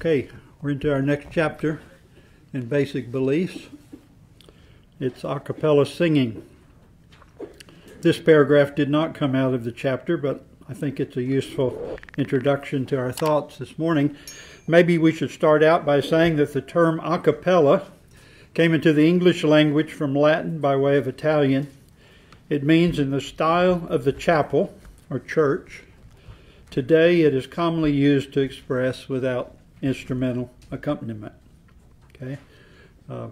Okay, we're into our next chapter in basic beliefs. It's a cappella singing. This paragraph did not come out of the chapter, but I think it's a useful introduction to our thoughts this morning. Maybe we should start out by saying that the term a cappella came into the English language from Latin by way of Italian. It means in the style of the chapel or church. Today it is commonly used to express without instrumental accompaniment. Okay, uh,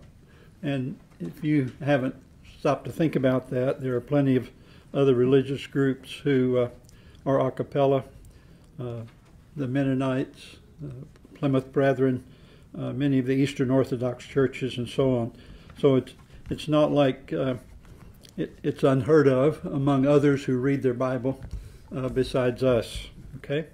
and if you haven't stopped to think about that, there are plenty of other religious groups who uh, are a cappella. Uh, the Mennonites, uh, Plymouth Brethren, uh, many of the Eastern Orthodox churches, and so on. So it's it's not like uh, it, it's unheard of among others who read their Bible besides us. Okay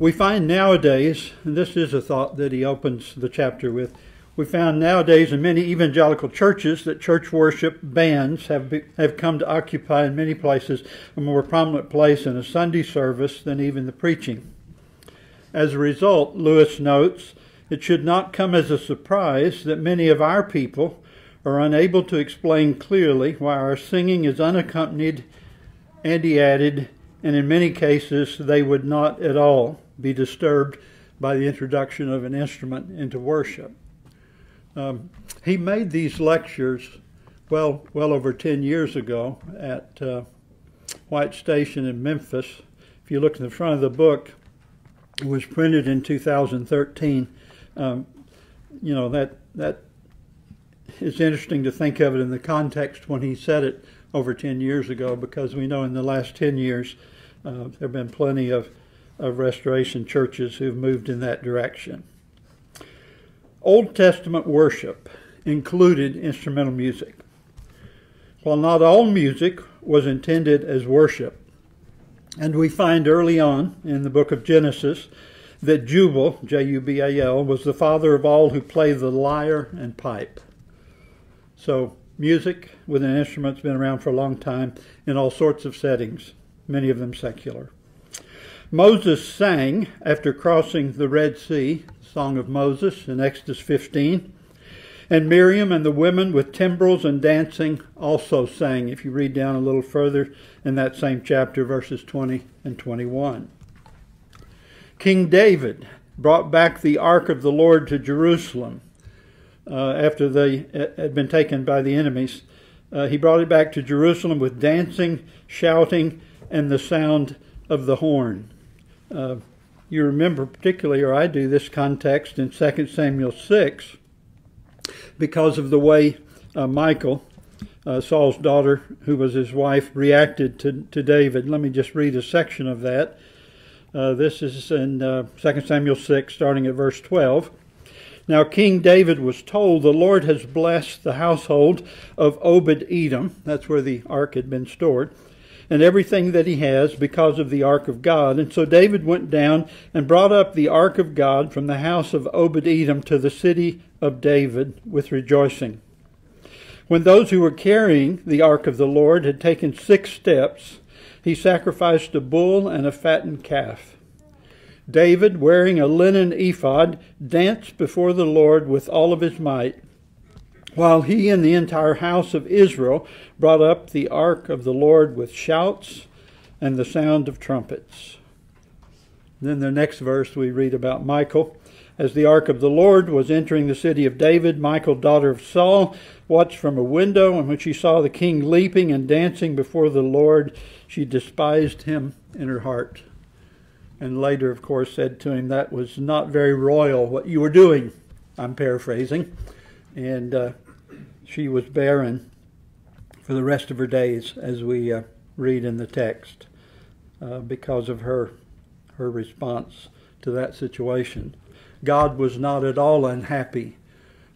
we find nowadays, and this is a thought that he opens the chapter with, we found nowadays in many evangelical churches that church worship bands have, be, have come to occupy in many places a more prominent place in a Sunday service than even the preaching. As a result, Lewis notes, it should not come as a surprise that many of our people are unable to explain clearly why our singing is unaccompanied and he added, and in many cases they would not at all be disturbed by the introduction of an instrument into worship. Um, he made these lectures well, well over 10 years ago at uh, White Station in Memphis. If you look in the front of the book, it was printed in 2013. Um, you know that that is interesting to think of it in the context when he said it over 10 years ago, because we know in the last 10 years uh, there have been plenty of of restoration churches who've moved in that direction. Old Testament worship included instrumental music. While not all music was intended as worship, and we find early on in the book of Genesis that Jubal, J U B A L, was the father of all who play the lyre and pipe. So, music with an instrument's been around for a long time in all sorts of settings, many of them secular. Moses sang after crossing the Red Sea, Song of Moses in Exodus 15. And Miriam and the women with timbrels and dancing also sang, if you read down a little further in that same chapter, verses 20 and 21. King David brought back the ark of the Lord to Jerusalem uh, after they uh, had been taken by the enemies. Uh, he brought it back to Jerusalem with dancing, shouting, and the sound of the horn. Uh, you remember particularly, or I do, this context in 2 Samuel 6 because of the way uh, Michal, uh, Saul's daughter, who was his wife, reacted to, to David. Let me just read a section of that. Uh, this is in uh, 2 Samuel 6, starting at verse 12. Now, King David was told, The Lord has blessed the household of Obed Edom. That's where the ark had been stored and everything that he has because of the ark of God. And so David went down and brought up the ark of God from the house of Obed Edom to the city of David with rejoicing. When those who were carrying the ark of the Lord had taken six steps, he sacrificed a bull and a fattened calf. David, wearing a linen ephod, danced before the Lord with all of his might while he and the entire house of Israel brought up the ark of the Lord with shouts and the sound of trumpets. Then the next verse we read about Michael. As the ark of the Lord was entering the city of David, Michael, daughter of Saul, watched from a window, and when she saw the king leaping and dancing before the Lord, she despised him in her heart. And later, of course, said to him, That was not very royal what you were doing. I'm paraphrasing and uh, she was barren for the rest of her days, as we uh, read in the text, uh, because of her her response to that situation. God was not at all unhappy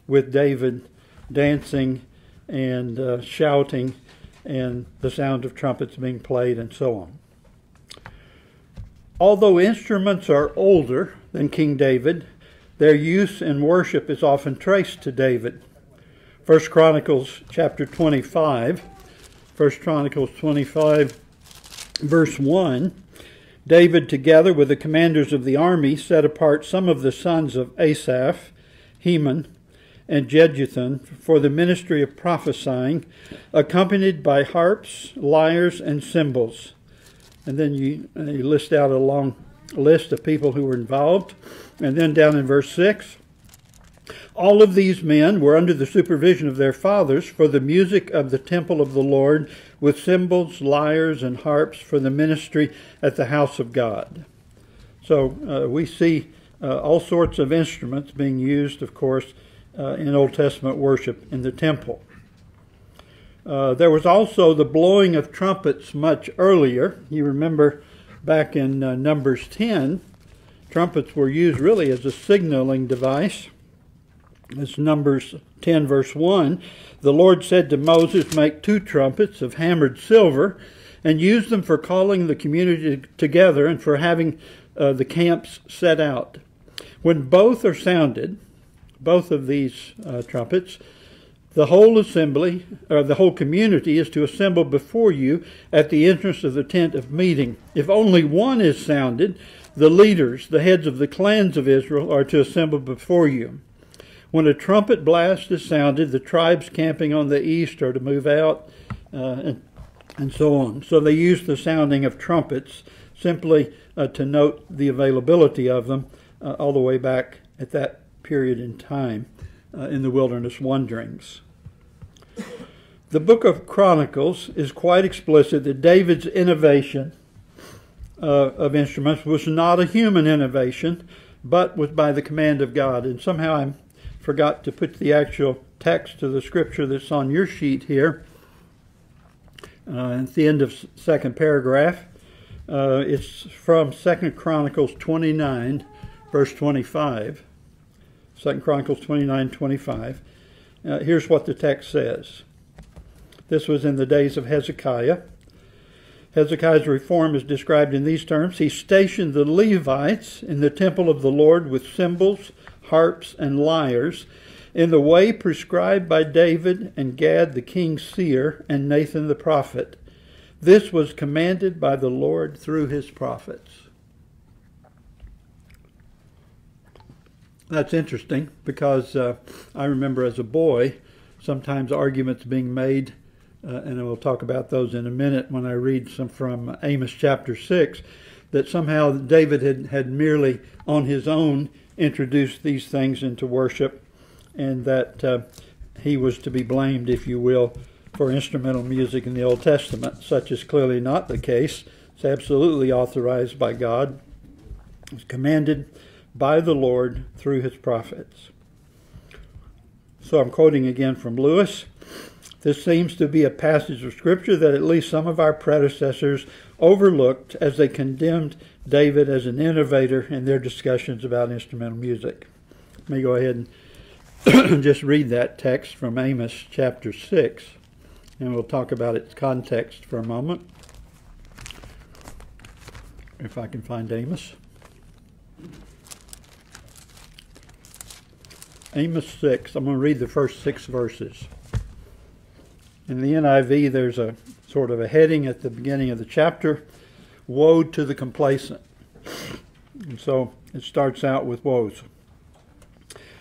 with David dancing and uh, shouting and the sound of trumpets being played and so on. Although instruments are older than King David, their use in worship is often traced to David. 1 Chronicles chapter 25, 1 Chronicles 25, verse 1, David, together with the commanders of the army, set apart some of the sons of Asaph, Heman, and Jeduthun for the ministry of prophesying, accompanied by harps, lyres, and cymbals. And then you, you list out a long list of people who were involved. And then down in verse 6, all of these men were under the supervision of their fathers for the music of the temple of the Lord, with cymbals, lyres, and harps for the ministry at the house of God. So uh, we see uh, all sorts of instruments being used, of course, uh, in Old Testament worship in the temple. Uh, there was also the blowing of trumpets much earlier. You remember back in uh, Numbers 10, trumpets were used really as a signaling device. It's Numbers 10, verse 1. The Lord said to Moses, Make two trumpets of hammered silver and use them for calling the community together and for having uh, the camps set out. When both are sounded, both of these uh, trumpets, the whole assembly, or the whole community, is to assemble before you at the entrance of the tent of meeting. If only one is sounded, the leaders, the heads of the clans of Israel, are to assemble before you. When a trumpet blast is sounded, the tribes camping on the east are to move out, uh, and, and so on. So they use the sounding of trumpets simply uh, to note the availability of them uh, all the way back at that period in time uh, in the wilderness wanderings. The book of Chronicles is quite explicit that David's innovation uh, of instruments was not a human innovation, but was by the command of God. And somehow I forgot to put the actual text of the scripture that's on your sheet here. Uh, at the end of second paragraph, uh, it's from Second Chronicles 29, verse 25. Second Chronicles 29, 25. Uh, here's what the text says. This was in the days of Hezekiah. Hezekiah's reform is described in these terms. He stationed the Levites in the temple of the Lord with cymbals, harps, and lyres in the way prescribed by David and Gad the king's seer and Nathan the prophet. This was commanded by the Lord through his prophets. That's interesting because uh, I remember as a boy sometimes arguments being made, uh, and we'll talk about those in a minute when I read some from Amos chapter 6, that somehow David had, had merely on his own introduced these things into worship and that uh, he was to be blamed, if you will, for instrumental music in the Old Testament. Such is clearly not the case. It's absolutely authorized by God. It's commanded by the Lord through his prophets. So I'm quoting again from Lewis. This seems to be a passage of Scripture that at least some of our predecessors overlooked as they condemned David as an innovator in their discussions about instrumental music. Let me go ahead and just read that text from Amos chapter 6, and we'll talk about its context for a moment. If I can find Amos. Amos 6. I'm going to read the first six verses. In the NIV, there's a sort of a heading at the beginning of the chapter Woe to the complacent. And so it starts out with woes.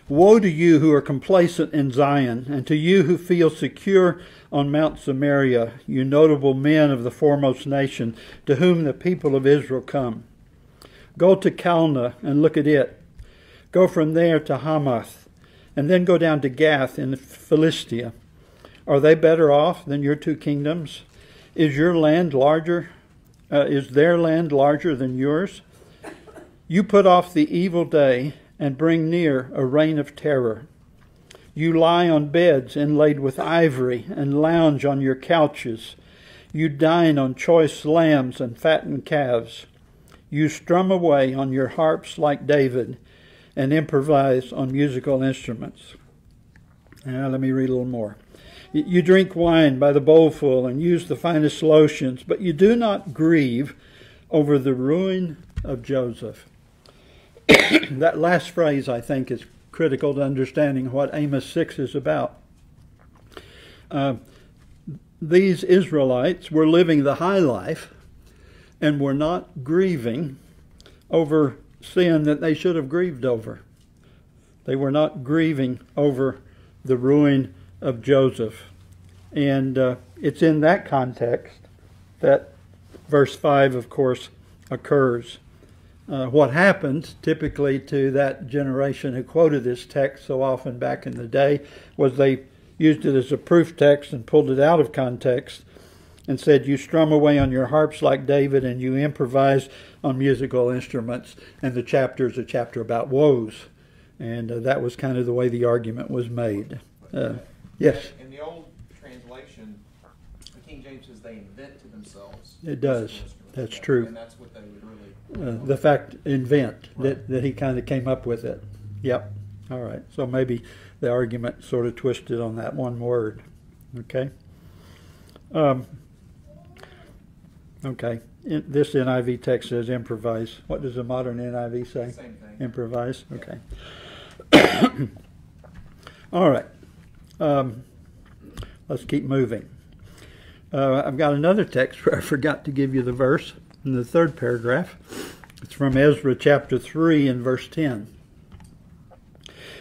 Woe to you who are complacent in Zion, and to you who feel secure on Mount Samaria, you notable men of the foremost nation, to whom the people of Israel come. Go to Calneh and look at it. Go from there to Hamath and then go down to Gath in Philistia. Are they better off than your two kingdoms? Is your land larger? Uh, is their land larger than yours? You put off the evil day and bring near a reign of terror. You lie on beds inlaid with ivory and lounge on your couches. You dine on choice lambs and fattened calves. You strum away on your harps like David and improvise on musical instruments. Now, let me read a little more. You drink wine by the bowlful and use the finest lotions, but you do not grieve over the ruin of Joseph. that last phrase, I think, is critical to understanding what Amos 6 is about. Uh, these Israelites were living the high life, and were not grieving over sin that they should have grieved over. They were not grieving over the ruin of Joseph. And uh, it's in that context that verse 5, of course, occurs. Uh, what happened typically to that generation who quoted this text so often back in the day was they used it as a proof text and pulled it out of context and said, You strum away on your harps like David and you improvise on musical instruments. And the chapter is a chapter about woes. And uh, that was kind of the way the argument was made. Uh, yes? In the old translation, the King James says they invent to themselves. It does. That's true. And that's what they would really. Uh, the fact invent that, that he kind of came up with it. Yep. All right. So maybe the argument sort of twisted on that one word. Okay. Um, okay. In, this NIV text says improvise. What does the modern NIV say? Same thing. Improvise. Okay. All right. Um, let's keep moving. Uh, I've got another text where I forgot to give you the verse in the third paragraph. It's from Ezra chapter 3 and verse 10.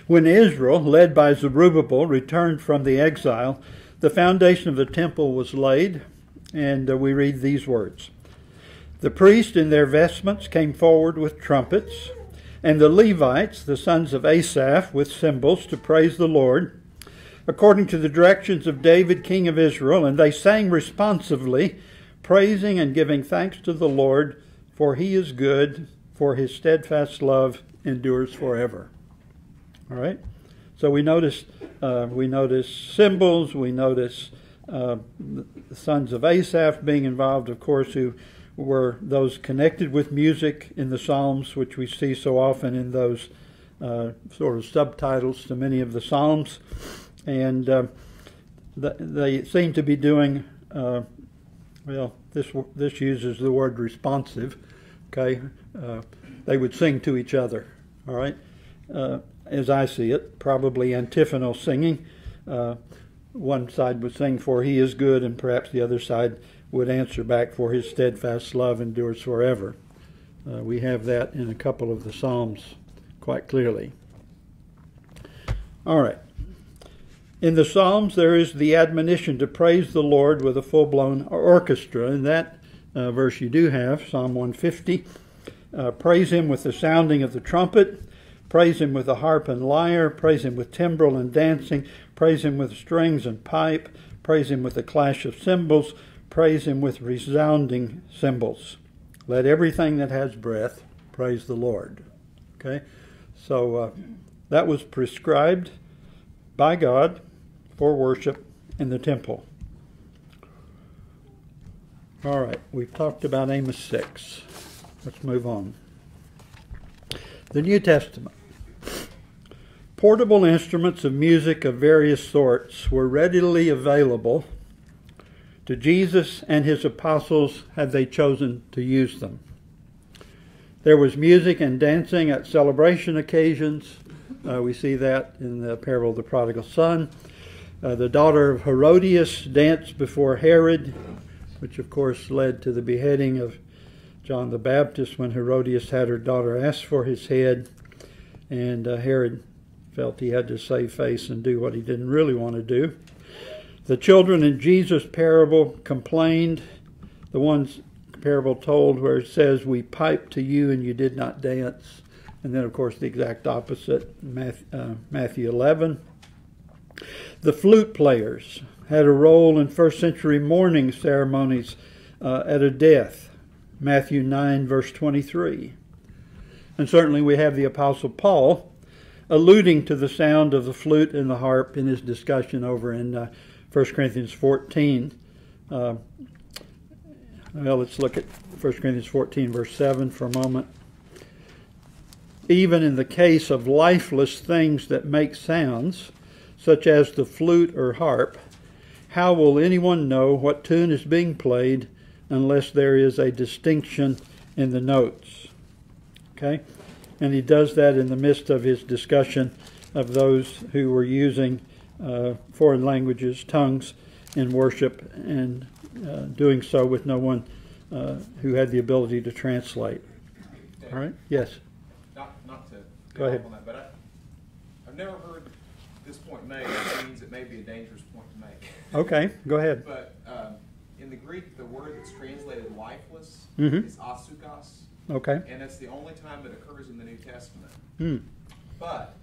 When Israel, led by Zerubbabel, returned from the exile, the foundation of the temple was laid, and uh, we read these words The priests in their vestments came forward with trumpets, and the Levites, the sons of Asaph, with cymbals to praise the Lord, according to the directions of David, king of Israel, and they sang responsively, praising and giving thanks to the Lord, for he is good, for his steadfast love endures forever. All right. So we notice uh, we notice cymbals. We notice uh, the sons of Asaph being involved, of course, who were those connected with music in the Psalms, which we see so often in those uh, sort of subtitles to many of the Psalms, and uh, they seem to be doing uh, well. This this uses the word responsive. Okay, uh, they would sing to each other. All right as I see it, probably antiphonal singing. Uh, one side would sing, For he is good, and perhaps the other side would answer back, For his steadfast love endures forever. Uh, we have that in a couple of the Psalms quite clearly. All right. In the Psalms, there is the admonition to praise the Lord with a full blown orchestra. In that uh, verse, you do have Psalm 150. Uh, praise him with the sounding of the trumpet Praise him with the harp and lyre, praise him with timbrel and dancing, praise him with strings and pipe, praise him with the clash of cymbals, praise him with resounding cymbals. Let everything that has breath praise the Lord. Okay? So uh, that was prescribed by God for worship in the temple. All right, we've talked about Amos 6. Let's move on. The New Testament. Portable instruments of music of various sorts were readily available to Jesus and his apostles had they chosen to use them. There was music and dancing at celebration occasions. Uh, we see that in the parable of the prodigal son. Uh, the daughter of Herodias danced before Herod, which of course led to the beheading of John the Baptist when Herodias had her daughter ask for his head, and uh, Herod felt he had to save face and do what he didn't really want to do. The children in Jesus' parable complained. The ones parable told where it says, We piped to you and you did not dance. And then, of course, the exact opposite, Matthew, uh, Matthew 11. The flute players had a role in first century mourning ceremonies uh, at a death, Matthew 9, verse 23. And certainly we have the Apostle Paul alluding to the sound of the flute and the harp in his discussion over in uh, 1 Corinthians 14. Uh, well, let's look at 1 Corinthians 14, verse 7 for a moment. Even in the case of lifeless things that make sounds, such as the flute or harp, how will anyone know what tune is being played unless there is a distinction in the notes? Okay? and he does that in the midst of his discussion of those who were using uh, foreign languages, tongues, in worship, and uh, doing so with no one uh, who had the ability to translate. All right? Yes. Not, not to Go ahead. on that, but I, I've never heard this point made, which means it may be a dangerous point to make. Okay, go ahead. But um, in the Greek, the word that's translated lifeless Mhm. is asukos, Okay. and that's the only time it occurs in the New Testament. Hmm. But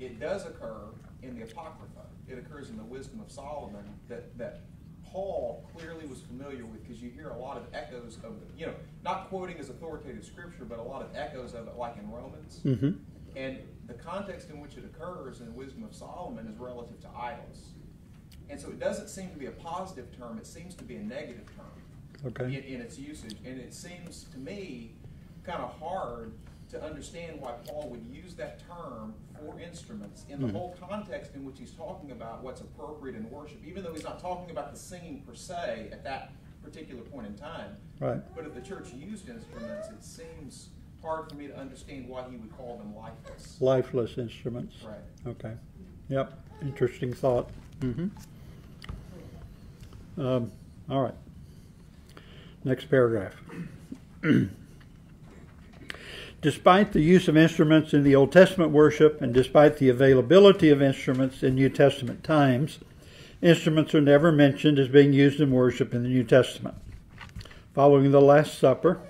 it does occur in the Apocrypha. It occurs in the Wisdom of Solomon that, that Paul clearly was familiar with because you hear a lot of echoes of the, you know, not quoting as authoritative scripture, but a lot of echoes of it, like in Romans. Mm-hmm. And the context in which it occurs in the Wisdom of Solomon is relative to idols. And so it doesn't seem to be a positive term, it seems to be a negative term Okay. in, in its usage. And it seems to me kind of hard to understand why Paul would use that term for instruments in the Mhm. whole context in which he's talking about what's appropriate in worship, even though he's not talking about the singing per se at that particular point in time. Right. But if the church used instruments, it seems hard for me to understand why he would call them lifeless. Lifeless instruments. Right. Okay. Yep. Interesting thought. Mm-hmm. Um, all right. Next paragraph. Despite the use of instruments in the Old Testament worship and despite the availability of instruments in New Testament times, instruments are never mentioned as being used in worship in the New Testament. Following the Last Supper,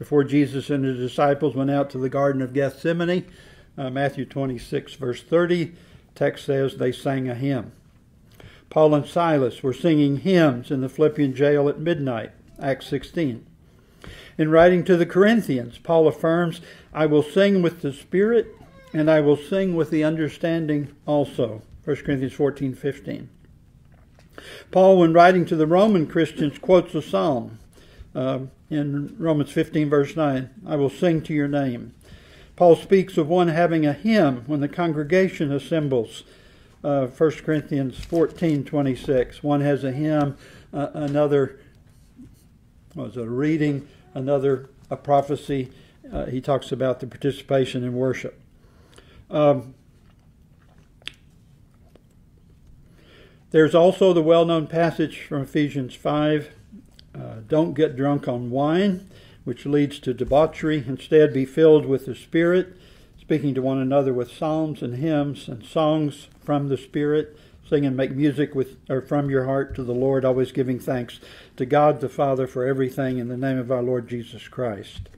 before Jesus and his disciples went out to the Garden of Gethsemane, uh, Matthew 26, verse 30, text says they sang a hymn. Paul and Silas were singing hymns in the Philippian jail at midnight, Acts 16. In writing to the Corinthians, Paul affirms, I will sing with the Spirit, and I will sing with the understanding also, 1 Corinthians 14, 15. Paul, when writing to the Roman Christians, quotes a psalm uh, in Romans 15, verse 9 I will sing to your name. Paul speaks of one having a hymn when the congregation assembles. Uh, 1 Corinthians 14, 26. One has a hymn, uh, another was a reading, another a prophecy. Uh, he talks about the participation in worship. Um, there's also the well known passage from Ephesians 5 uh, Don't get drunk on wine, which leads to debauchery. Instead, be filled with the Spirit, speaking to one another with psalms and hymns and songs from the Spirit. Sing and make music with or from your heart to the Lord, always giving thanks to God the Father for everything in the name of our Lord Jesus Christ.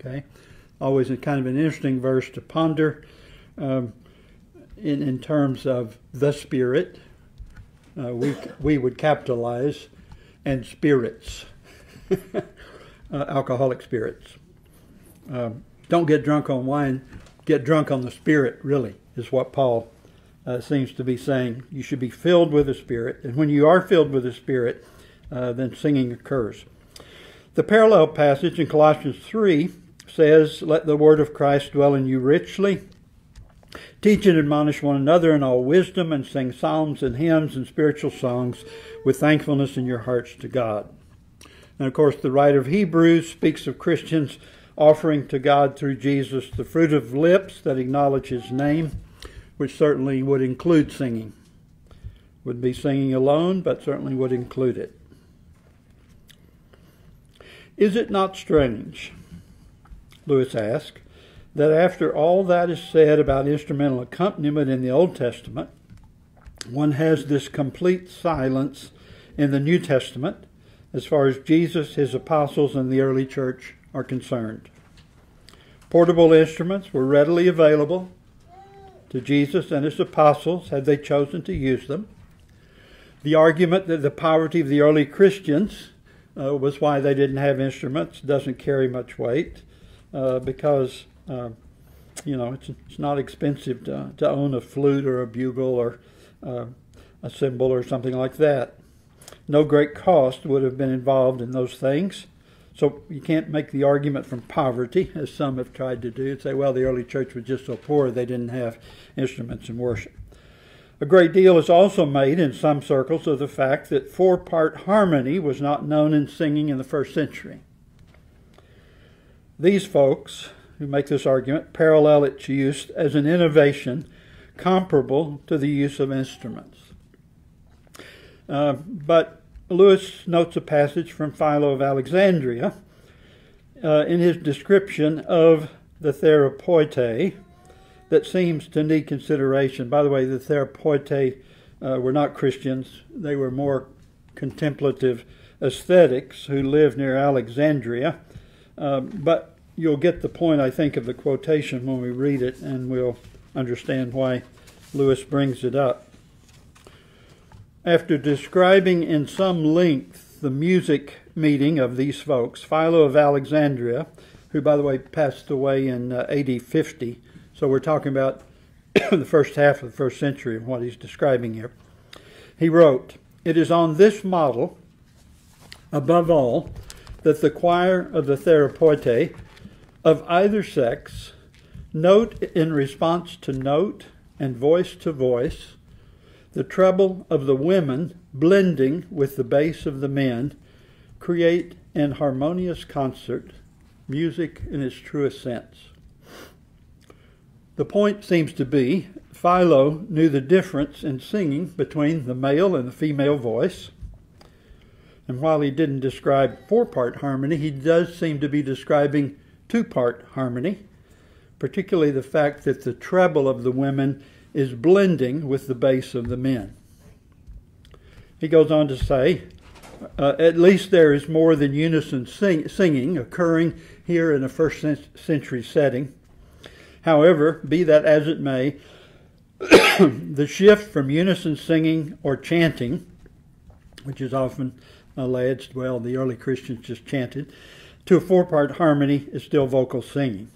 Okay, always a kind of an interesting verse to ponder um, in in terms of the Spirit. Uh, we we would capitalize and spirits, uh, alcoholic spirits. Um, don't get drunk on wine. Get drunk on the Spirit. Really, is what Paul uh, seems to be saying. You should be filled with the Spirit, and when you are filled with the Spirit, uh, then singing occurs. The parallel passage in Colossians 3 says, Let the word of Christ dwell in you richly. Teach and admonish one another in all wisdom, and sing psalms and hymns and spiritual songs with thankfulness in your hearts to God. And of course, the writer of Hebrews speaks of Christians offering to God through Jesus the fruit of lips that acknowledge his name which certainly would include singing. Would be singing alone, but certainly would include it. Is it not strange, Lewis asked, that after all that is said about instrumental accompaniment in the Old Testament, one has this complete silence in the New Testament as far as Jesus, his apostles, and the early church are concerned? Portable instruments were readily available to Jesus and his apostles had they chosen to use them. The argument that the poverty of the early Christians uh, was why they didn't have instruments doesn't carry much weight uh, because, uh, you know, it's, it's not expensive to, to own a flute or a bugle or uh, a cymbal or something like that. No great cost would have been involved in those things. So you can't make the argument from poverty, as some have tried to do, and say, well, the early church was just so poor they didn't have instruments in worship. A great deal is also made in some circles of the fact that four part harmony was not known in singing in the first century. These folks who make this argument parallel its use as an innovation comparable to the use of instruments. Uh, but Lewis notes a passage from Philo of Alexandria uh, in his description of the Therapeutae that seems to need consideration. By the way, the Therapeutae uh, were not Christians, they were more contemplative ascetics who lived near Alexandria. Um, but you'll get the point, I think, of the quotation when we read it, and we'll understand why Lewis brings it up. After describing in some length the music meeting of these folks, Philo of Alexandria, who, by the way, passed away in uh, AD 50, so we're talking about the first half of the first century of what he's describing here. He wrote, It is on this model, above all, that the choir of the Therapeutae of either sex, note in response to note and voice to voice, the treble of the women blending with the bass of the men, create an harmonious concert, music in its truest sense. The point seems to be Philo knew the difference in singing between the male and the female voice. And while he didn't describe four part harmony, he does seem to be describing two part harmony, particularly the fact that the treble of the women is blending with the bass of the men. He goes on to say, uh, at least there is more than unison sing- singing occurring here in a first century setting. However, be that as it may, the shift from unison singing or chanting, which is often alleged, well, the early Christians just chanted, to a four part harmony is still vocal singing.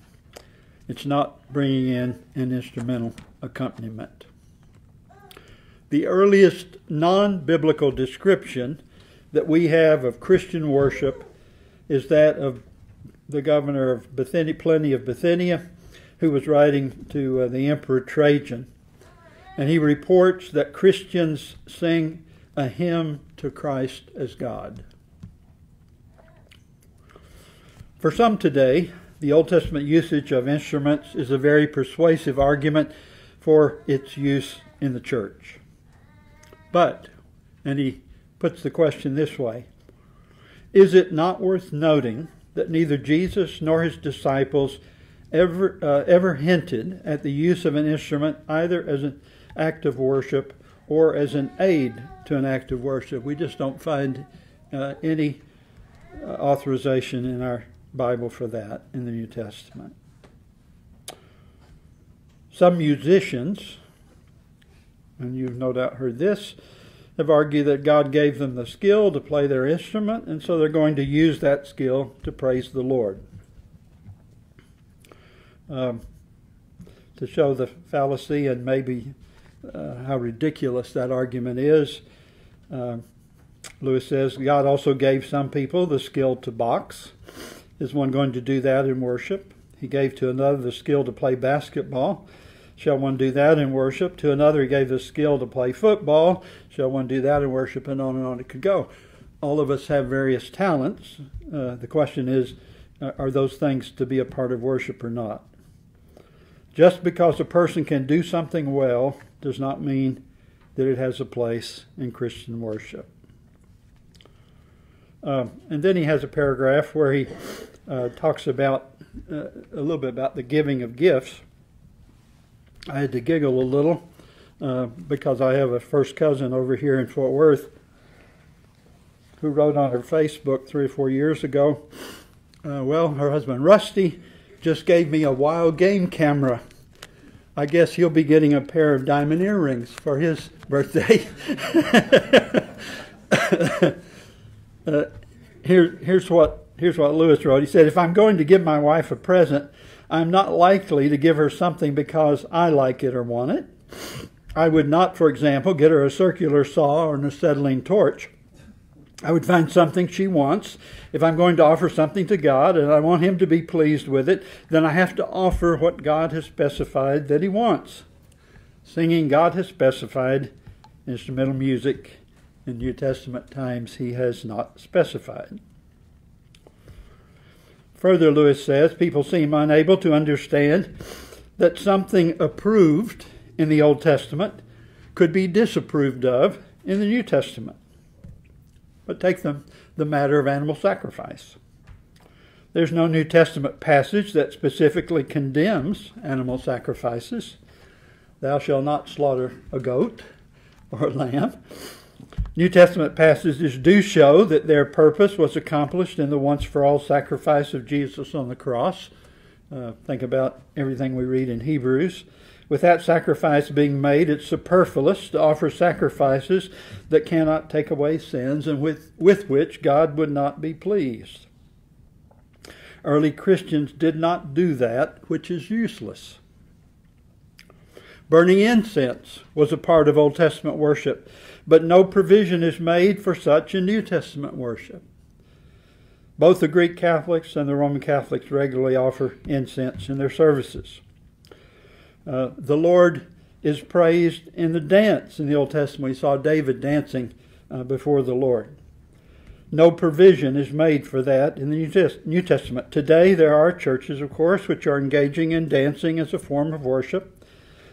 It's not bringing in an instrumental accompaniment. The earliest non biblical description that we have of Christian worship is that of the governor of Bithynia, Pliny of Bithynia, who was writing to uh, the Emperor Trajan. And he reports that Christians sing a hymn to Christ as God. For some today, the Old Testament usage of instruments is a very persuasive argument for its use in the church. But, and he puts the question this way Is it not worth noting that neither Jesus nor his disciples ever, uh, ever hinted at the use of an instrument either as an act of worship or as an aid to an act of worship. We just don't find uh, any uh, authorization in our Bible for that in the New Testament. Some musicians, and you've no doubt heard this, have argued that God gave them the skill to play their instrument, and so they're going to use that skill to praise the Lord. Um, to show the fallacy and maybe uh, how ridiculous that argument is. Uh, Lewis says God also gave some people the skill to box. Is one going to do that in worship? He gave to another the skill to play basketball. Shall one do that in worship? To another, he gave the skill to play football. Shall one do that in worship? And on and on it could go. All of us have various talents. Uh, the question is, uh, are those things to be a part of worship or not? Just because a person can do something well does not mean that it has a place in Christian worship. Uh, and then he has a paragraph where he uh, talks about uh, a little bit about the giving of gifts. I had to giggle a little uh, because I have a first cousin over here in Fort Worth who wrote on her Facebook three or four years ago. Uh, well, her husband Rusty just gave me a wild game camera. I guess he'll be getting a pair of diamond earrings for his birthday. uh, here, here's what here's what Lewis wrote. He said, "If I'm going to give my wife a present, I'm not likely to give her something because I like it or want it. I would not, for example, get her a circular saw or an acetylene torch. I would find something she wants. If I'm going to offer something to God and I want Him to be pleased with it, then I have to offer what God has specified that He wants. Singing, God has specified. Instrumental music, in New Testament times, He has not specified. Further, Lewis says people seem unable to understand that something approved in the Old Testament could be disapproved of in the New Testament. But take them the matter of animal sacrifice. There's no New Testament passage that specifically condemns animal sacrifices. Thou shalt not slaughter a goat or a lamb. New Testament passages do show that their purpose was accomplished in the once for all sacrifice of Jesus on the cross. Uh, think about everything we read in Hebrews. With that sacrifice being made, it's superfluous to offer sacrifices that cannot take away sins and with, with which God would not be pleased. Early Christians did not do that, which is useless. Burning incense was a part of Old Testament worship, but no provision is made for such in New Testament worship. Both the Greek Catholics and the Roman Catholics regularly offer incense in their services. Uh, the Lord is praised in the dance in the Old Testament. We saw David dancing uh, before the Lord. No provision is made for that in the New Testament. Today, there are churches, of course, which are engaging in dancing as a form of worship.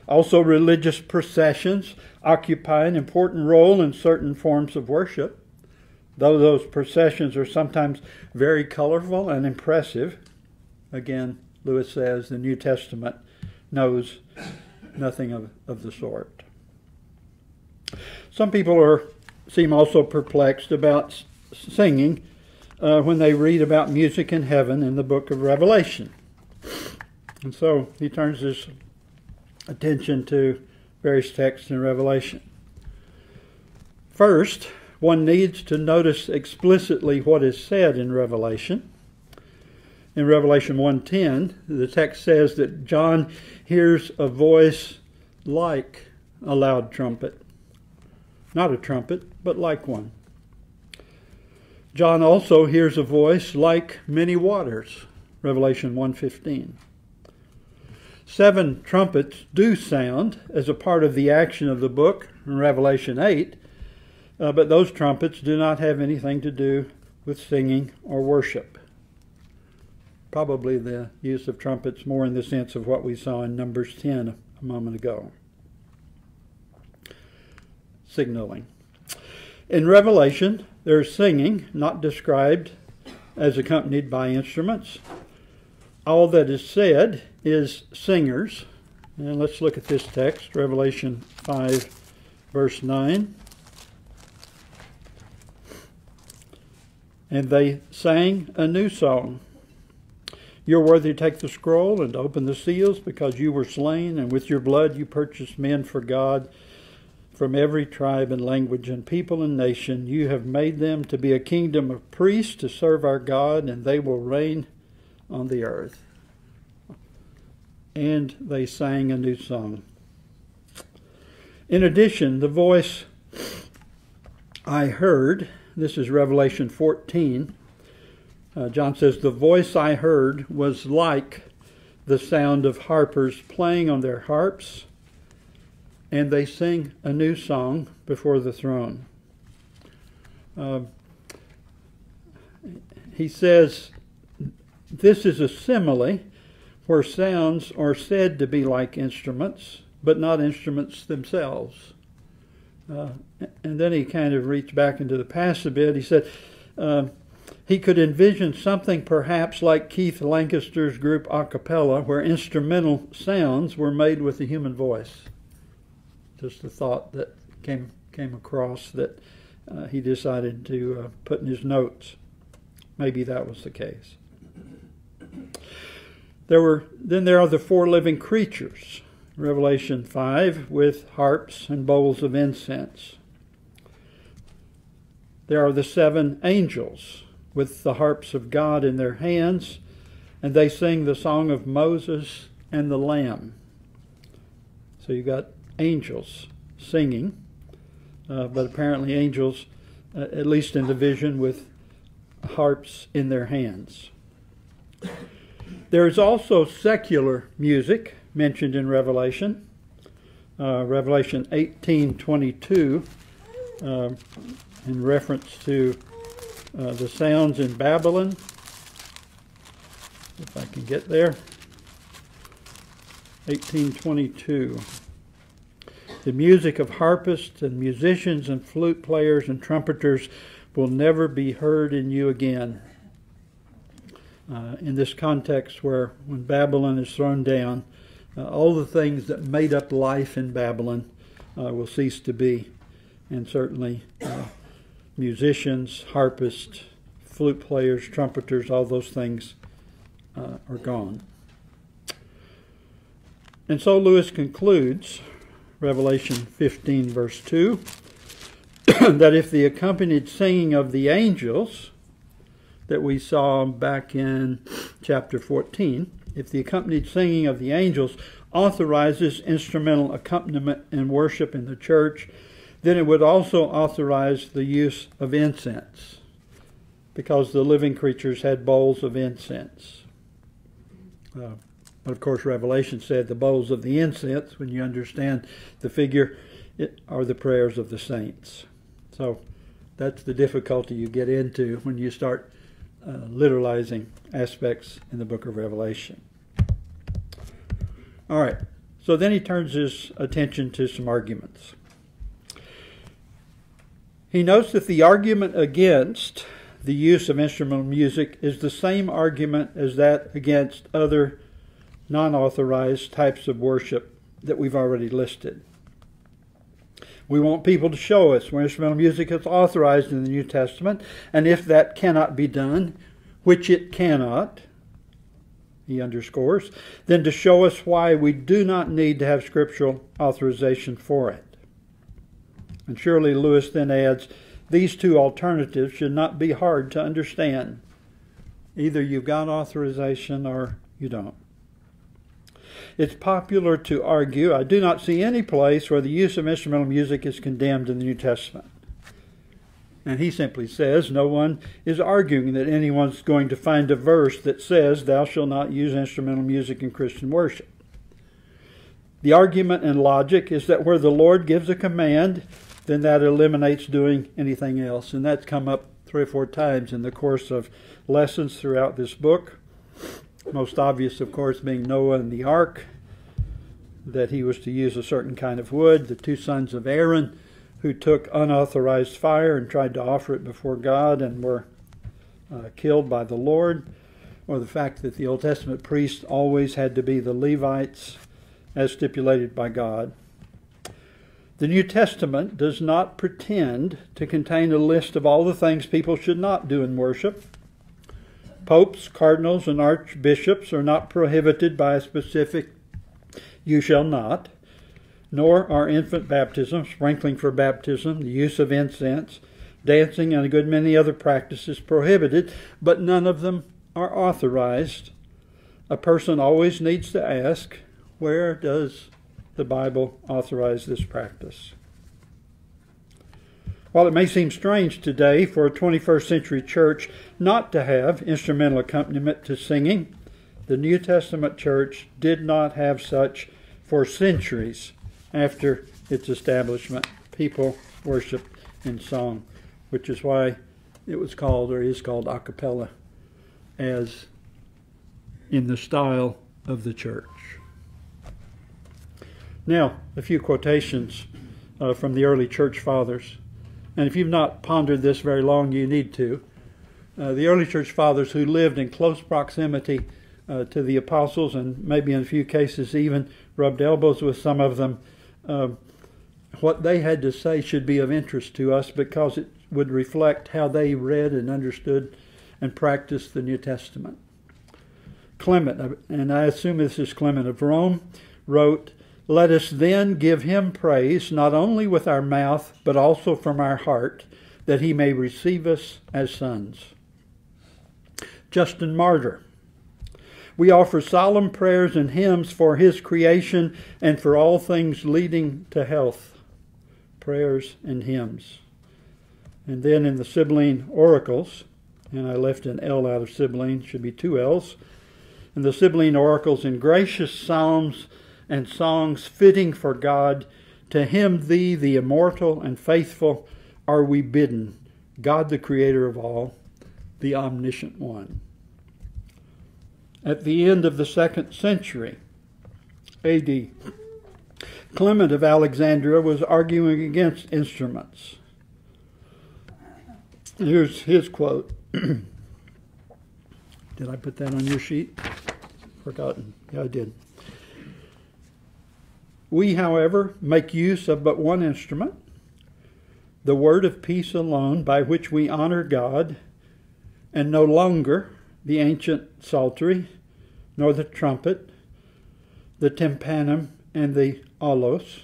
Also, religious processions occupy an important role in certain forms of worship. Though those processions are sometimes very colorful and impressive, again, Lewis says the New Testament knows nothing of, of the sort. Some people are seem also perplexed about singing uh, when they read about music in heaven in the book of Revelation. And so he turns his attention to various texts in Revelation. First, one needs to notice explicitly what is said in Revelation. In Revelation 1:10, the text says that John hears a voice like a loud trumpet. Not a trumpet, but like one. John also hears a voice like many waters. Revelation 1:15. Seven trumpets do sound as a part of the action of the book in Revelation 8, uh, but those trumpets do not have anything to do with singing or worship. Probably the use of trumpets more in the sense of what we saw in Numbers 10 a moment ago. Signaling. In Revelation, there's singing, not described as accompanied by instruments. All that is said is singers. And let's look at this text, Revelation 5, verse 9. And they sang a new song. You're worthy to take the scroll and to open the seals because you were slain, and with your blood you purchased men for God from every tribe and language and people and nation. You have made them to be a kingdom of priests to serve our God, and they will reign on the earth and they sang a new song. In addition, the voice I heard, this is Revelation 14. Uh, John says, The voice I heard was like the sound of harpers playing on their harps, and they sing a new song before the throne. Uh, he says, This is a simile where sounds are said to be like instruments, but not instruments themselves. Uh, and then he kind of reached back into the past a bit. He said uh, he could envision something perhaps like Keith Lancaster's group a cappella, where instrumental sounds were made with the human voice. Just a thought that came came across that uh, he decided to uh, put in his notes. Maybe that was the case. There were then there are the four living creatures, Revelation 5, with harps and bowls of incense. There are the seven angels with the harps of God in their hands, and they sing the song of Moses and the Lamb. So you've got angels singing, uh, but apparently angels, uh, at least in the vision, with harps in their hands. There is also secular music mentioned in Revelation. Uh, Revelation 18:22, uh, in reference to uh, the sounds in Babylon. If I can get there. 1822. The music of harpists and musicians and flute players and trumpeters will never be heard in you again. Uh, in this context, where when Babylon is thrown down, uh, all the things that made up life in Babylon uh, will cease to be. And certainly, uh, musicians, harpists, flute players, trumpeters, all those things uh, are gone. And so Lewis concludes Revelation 15, verse 2, that if the accompanied singing of the angels that we saw back in chapter 14, if the accompanied singing of the angels authorizes instrumental accompaniment in worship in the church, then it would also authorize the use of incense, because the living creatures had bowls of incense. Uh, but of course, Revelation said the bowls of the incense, when you understand the figure, it, are the prayers of the saints. So that's the difficulty you get into when you start uh, literalizing aspects in the book of Revelation. All right, so then he turns his attention to some arguments. He notes that the argument against the use of instrumental music is the same argument as that against other non authorized types of worship that we've already listed. We want people to show us where instrumental music is authorized in the New Testament, and if that cannot be done, which it cannot, he underscores, then to show us why we do not need to have scriptural authorization for it. And surely Lewis then adds, these two alternatives should not be hard to understand. Either you've got authorization or you don't. It's popular to argue, I do not see any place where the use of instrumental music is condemned in the New Testament. And he simply says, no one is arguing that anyone's going to find a verse that says, Thou shalt not use instrumental music in Christian worship. The argument and logic is that where the Lord gives a command, then that eliminates doing anything else. And that's come up three or four times in the course of lessons throughout this book. Most obvious, of course, being Noah and the ark, that he was to use a certain kind of wood. The two sons of Aaron, who took unauthorized fire and tried to offer it before God and were uh, killed by the Lord. Or the fact that the Old Testament priests always had to be the Levites, as stipulated by God. The New Testament does not pretend to contain a list of all the things people should not do in worship. Popes, cardinals, and archbishops are not prohibited by a specific you shall not, nor are infant baptism, sprinkling for baptism, the use of incense, dancing, and a good many other practices prohibited, but none of them are authorized. A person always needs to ask, where does the Bible authorize this practice? While it may seem strange today for a 21st century church not to have instrumental accompaniment to singing, the New Testament church did not have such for centuries after its establishment. People worshiped in song, which is why it was called or is called a cappella, as in the style of the church. Now, a few quotations uh, from the early church fathers. And if you've not pondered this very long, you need to. Uh, the early church fathers who lived in close proximity uh, to the apostles and maybe in a few cases even rubbed elbows with some of them, uh, what they had to say should be of interest to us because it would reflect how they read and understood and practiced the New Testament. Clement, and I assume this is Clement of Rome, wrote, let us then give him praise, not only with our mouth, but also from our heart, that he may receive us as sons. Justin Martyr. We offer solemn prayers and hymns for his creation and for all things leading to health. Prayers and hymns. And then in the Sibylline Oracles, and I left an L out of Sibylline, should be two L's. In the Sibylline Oracles, in gracious psalms and songs fitting for God. To him, thee, the immortal and faithful, are we bidden, God the creator of all, the omniscient one. At the end of the second century AD, Clement of Alexandria was arguing against instruments. Here's his quote. Did I put that on your sheet? Forgotten. Yeah, I did. We, however, make use of but one instrument, the word of peace alone, by which we honor God, and no longer the ancient psaltery, nor the trumpet, the tympanum, and the aulos,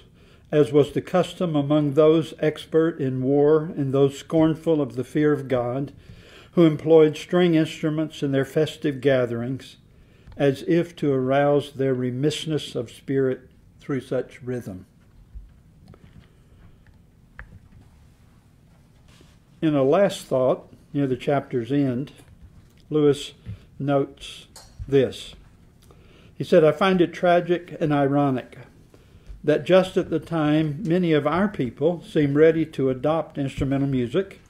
as was the custom among those expert in war and those scornful of the fear of God, who employed string instruments in their festive gatherings, as if to arouse their remissness of spirit through such rhythm. In a last thought, near the chapter's end, Lewis notes this. He said, I find it tragic and ironic that just at the time many of our people seem ready to adopt instrumental music,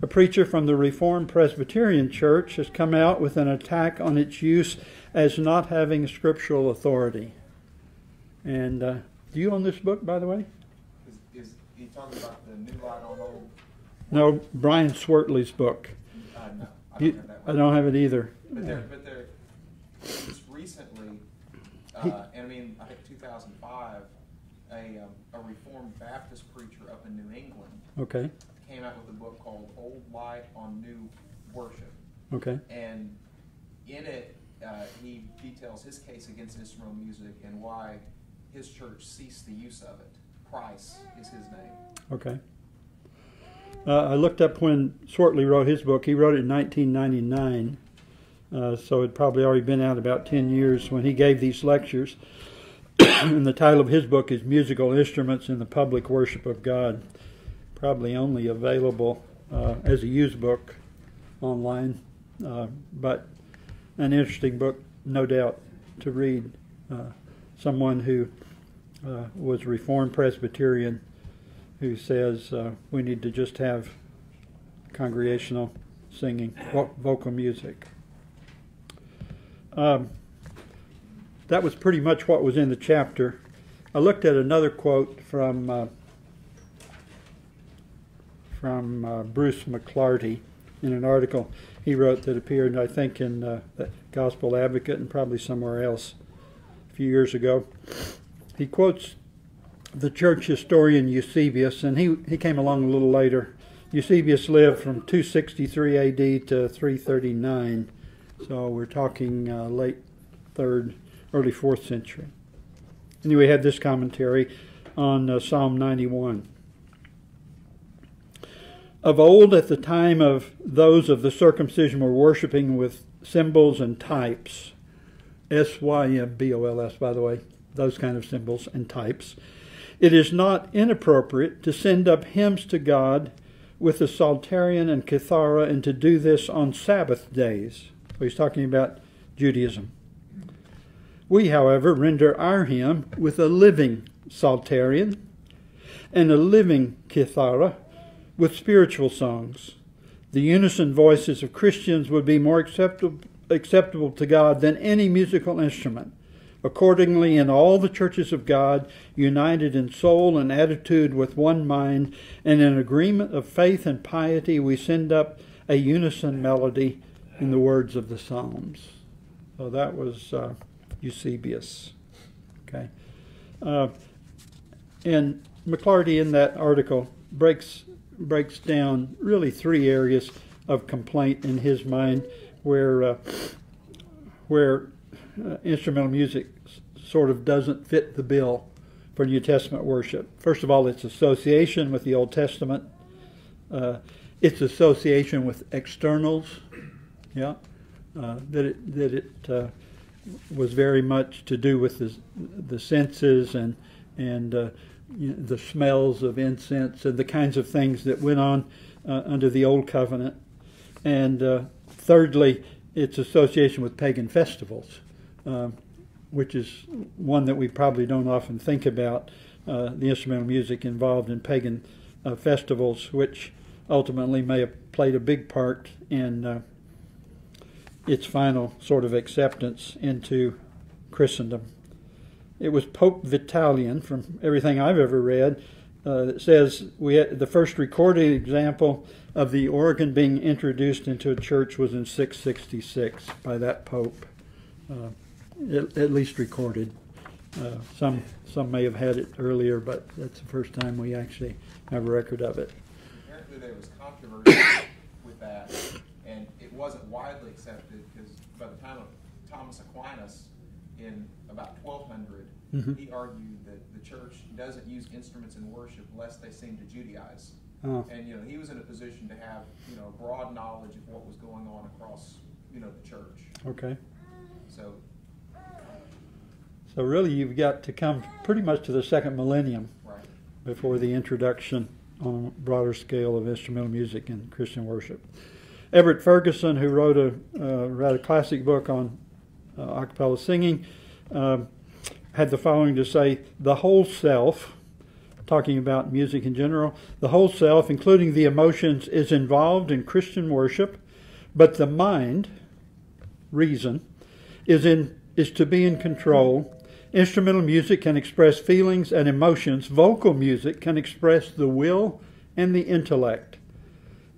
a preacher from the Reformed Presbyterian Church has come out with an attack on its use as not having scriptural authority. And uh, do you own this book, by the way? Is, is he talking about the new light on old? No, Brian Schwertley's book. Uh, no, I don't have that I don't have it either. But there, but there, just recently, uh, and I mean, I think two thousand five, a, um, a Reformed Baptist preacher up in New England Okay, came out with a book called Old Light on New Worship. okay, And in it, uh, he details his case against instrumental music and why his church ceased the use of it. Price is his name. okay. Uh, I looked up when Schwertley wrote his book. He wrote it in 1999, uh, so it'd probably already been out about 10 years when he gave these lectures. and the title of his book is Musical Instruments in the Public Worship of God. Probably only available uh, as a used book online, uh, but an interesting book, no doubt, to read. Uh, someone who uh, was Reformed Presbyterian who says uh, we need to just have congregational singing, vo- vocal music. Um, that was pretty much what was in the chapter. I looked at another quote from uh, from uh, Bruce McLarty in an article he wrote that appeared, I think, in uh, the Gospel Advocate and probably somewhere else a few years ago. He quotes the church historian Eusebius, and he, he came along a little later. Eusebius lived from 263 AD to 339, so we're talking uh, late third, early fourth century. Anyway, had this commentary on uh, Psalm 91. Of old, at the time of those of the circumcision were worshiping with symbols and types, S Y M B O L S, by the way, those kind of symbols and types. It is not inappropriate to send up hymns to God with the psalterion and kithara and to do this on Sabbath days. So he's talking about Judaism. We, however, render our hymn with a living psalterion and a living kithara with spiritual songs. The unison voices of Christians would be more acceptable, acceptable to God than any musical instrument. Accordingly, in all the churches of God, united in soul and attitude with one mind, and in agreement of faith and piety, we send up a unison melody in the words of the Psalms. So that was uh, Eusebius. Okay. Uh, and McLarty in that article breaks breaks down really three areas of complaint in his mind where uh, where uh, instrumental music sort of doesn't fit the bill for New Testament worship. First of all, its association with the Old Testament, uh, its association with externals, yeah, uh, that it that it uh, was very much to do with the the senses and and uh, you know, the smells of incense and the kinds of things that went on uh, under the old covenant, and uh, thirdly, its association with pagan festivals, um, which is one that we probably don't often think about. Uh, the instrumental music involved in pagan uh, festivals, which ultimately may have played a big part in uh, its final sort of acceptance into Christendom. It was Pope Vitalian, from everything I've ever read, uh, it says we the first recorded example of the organ being introduced into a church was in 666 by that pope, uh, at, at least recorded. Uh, some some may have had it earlier, but that's the first time we actually have a record of it. Apparently, there was controversy with that, and it wasn't widely accepted because by the time of Thomas Aquinas in about 1200, Mhm. he argued that the church doesn't use instruments in worship lest they seem to Judaize. Oh. And you know, he was in a position to have you know broad knowledge of what was going on across you know the church. Okay. So So really, you've got to come pretty much to the second millennium before the introduction on a broader scale of instrumental music in Christian worship. Everett Ferguson, who wrote a uh, a classic book on uh, a cappella singing, um, had the following to say: the whole self, talking about music in general, the whole self, including the emotions, is involved in Christian worship, but the mind, reason, is in is to be in control. Instrumental music can express feelings and emotions. Vocal music can express the will and the intellect.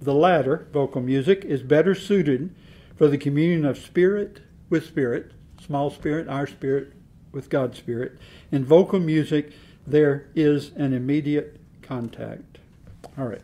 The latter, vocal music, is better suited for the communion of spirit with spirit, small spirit, our spirit with God's spirit. In vocal music, there is an immediate contact. All right.